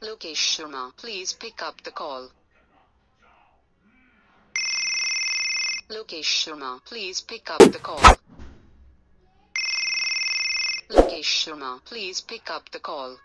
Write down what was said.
Lokesh Sharma, please pick up the call. Lokesh Sharma, please pick up the call. Lokesh Sharma, please pick up the call.